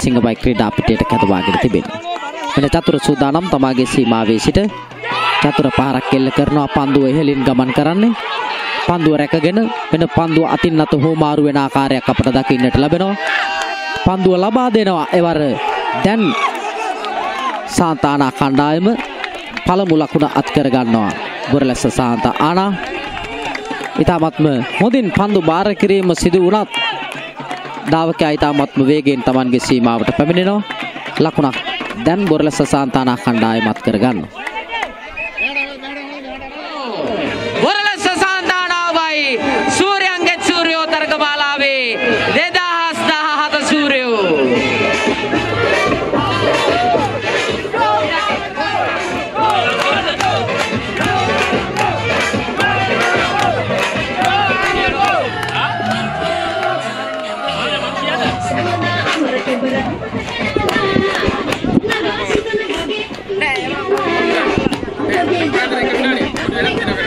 සිංහබයි ක්‍රීඩා පිටේට කැඳවාගෙන තිබෙනවා. මෙන්න චතුර සූදානම් තමාගේ සීමාවේ සිට චතුර පාරක් එල්ල කරනවා පන්දුව ඉහළින් ගමන් කරන්නේ. පන්දුව රැකගෙන වෙන පන්දුව අතින් අත හෝමාරු වෙන ආකාරයක් අපට දකින්නට ලැබෙනවා. පන්දුව ලබා දෙනවා එවර දැන් සාන්තානා කණ්ඩායම පළමු ලකුණ අත්කර ගන්නවා. ගොරලැස්ස සාන්ත ආනා ඉතාමත්ම හොඳින් පන්දු බාර කිරීම සිදු වුණත් ධාවකයා ඉතාමත්ම වේගයෙන් Tamanගේ සීමාවට පැමිණෙනවා. ලකුණක් දැන් බොරලැස්ස සාන්තානා කණ්ඩායමත් කරගන්නවා. Adelante,